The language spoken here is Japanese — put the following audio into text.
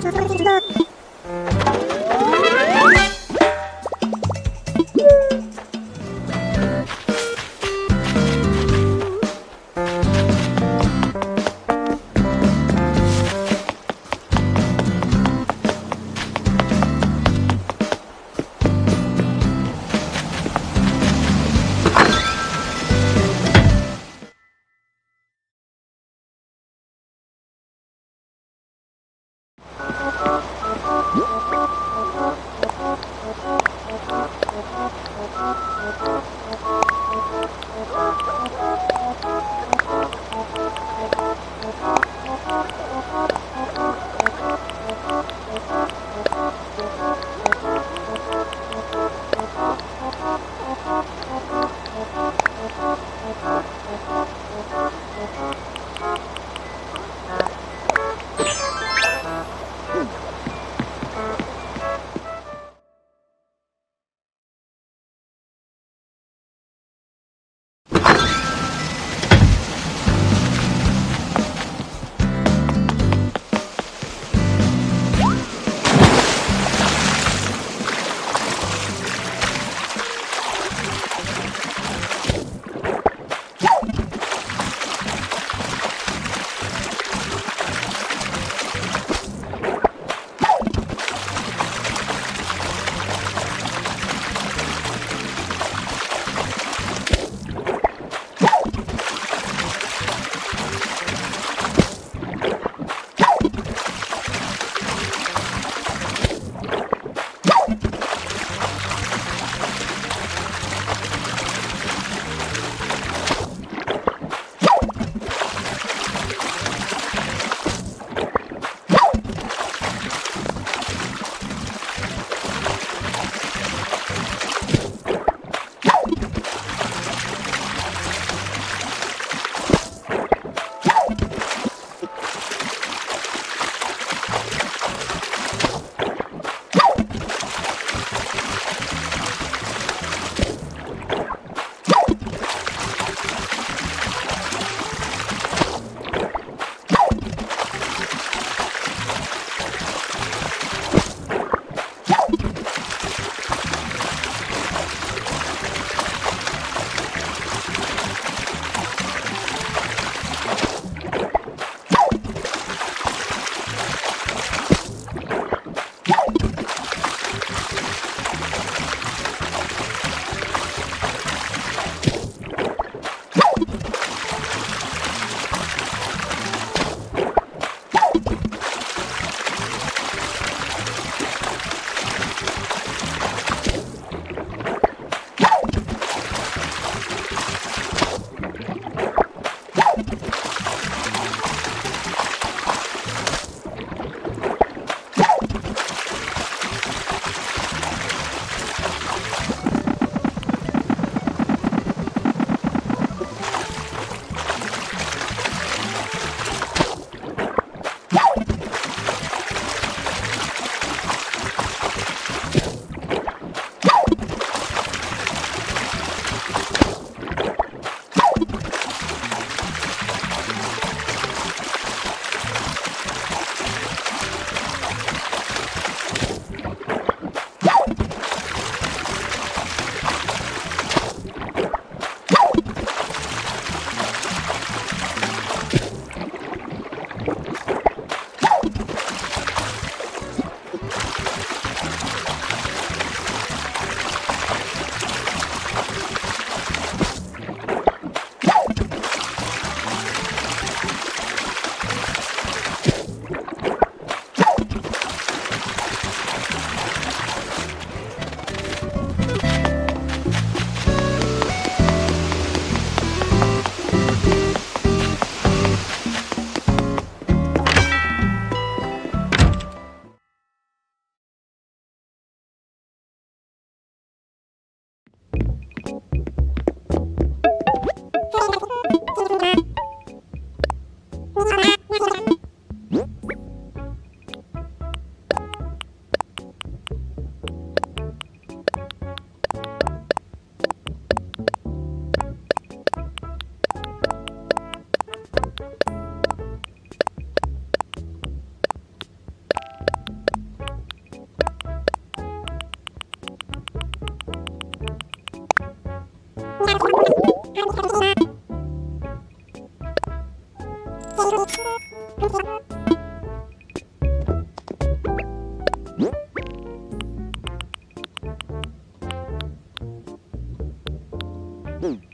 Thank you. Thank you. Boom.